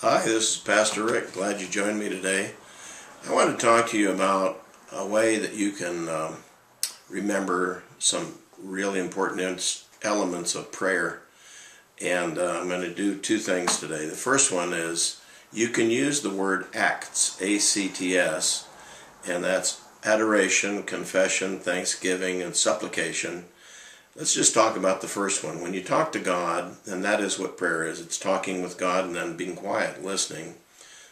Hi, this is Pastor Rick. Glad you joined me today. I want to talk to you about a way that you can um, remember some really important elements of prayer. And uh, I'm going to do two things today. The first one is you can use the word acts, A C T S, and that's adoration, confession, thanksgiving, and supplication Let's just talk about the first one. When you talk to God, and that is what prayer is, it's talking with God and then being quiet, listening.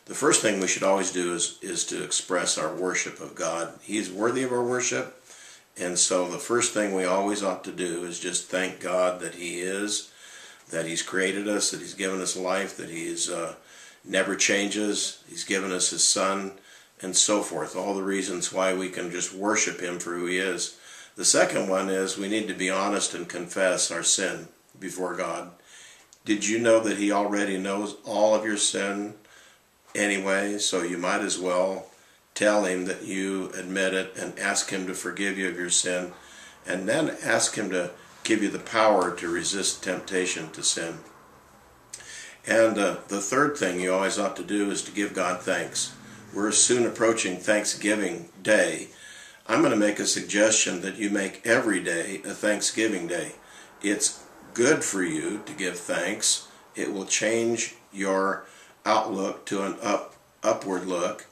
The first thing we should always do is, is to express our worship of God. He's worthy of our worship. And so the first thing we always ought to do is just thank God that He is, that He's created us, that He's given us life, that He's uh, never changes, He's given us His Son, and so forth. All the reasons why we can just worship Him for who He is. The second one is we need to be honest and confess our sin before God. Did you know that He already knows all of your sin anyway? So you might as well tell Him that you admit it and ask Him to forgive you of your sin and then ask Him to give you the power to resist temptation to sin. And uh, the third thing you always ought to do is to give God thanks. We're soon approaching Thanksgiving Day. I'm going to make a suggestion that you make every day a Thanksgiving Day. It's good for you to give thanks. It will change your outlook to an up upward look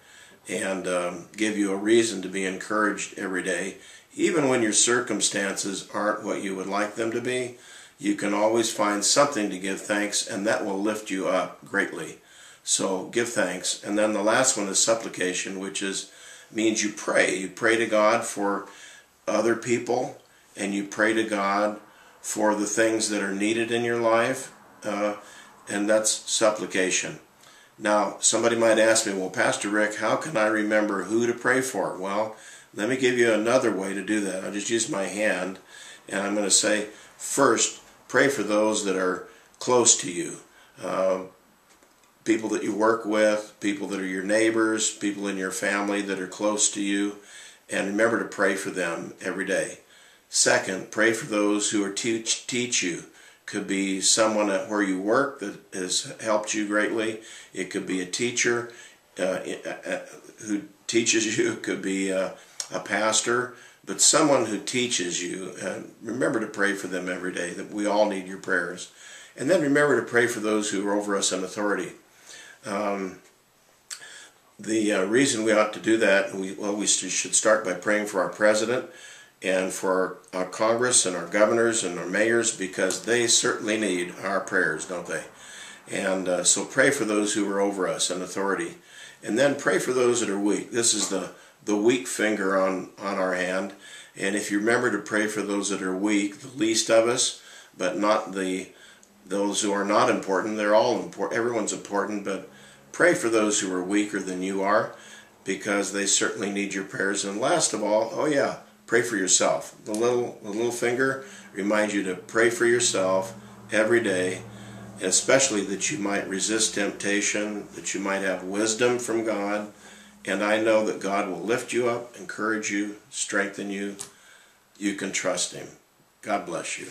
and um, give you a reason to be encouraged every day. Even when your circumstances aren't what you would like them to be, you can always find something to give thanks and that will lift you up greatly. So give thanks. And then the last one is supplication, which is means you pray. You pray to God for other people and you pray to God for the things that are needed in your life, uh, and that's supplication. Now, somebody might ask me, well, Pastor Rick, how can I remember who to pray for? Well, let me give you another way to do that. I'll just use my hand, and I'm going to say, first, pray for those that are close to you. Uh, people that you work with, people that are your neighbors, people in your family that are close to you, and remember to pray for them every day. Second, pray for those who are teach teach you. Could be someone at where you work that has helped you greatly. It could be a teacher uh, uh, uh who teaches you. It could be a, a pastor, but someone who teaches you. Remember to pray for them every day. That we all need your prayers. And then remember to pray for those who are over us in authority. Um, the uh, reason we ought to do that, we, well, we should start by praying for our president and for our, our, Congress and our governors and our mayors because they certainly need our prayers, don't they? And uh, so pray for those who are over us in authority. And then pray for those that are weak. This is the, the weak finger on, on our hand. And if you remember to pray for those that are weak, the least of us, but not the those who are not important. They're all important. Everyone's important, but pray for those who are weaker than you are because they certainly need your prayers. And last of all, oh yeah, pray for yourself. The little, the little finger reminds you to pray for yourself every day, especially that you might resist temptation, that you might have wisdom from God. And I know that God will lift you up, encourage you, strengthen you. You can trust Him. God bless you.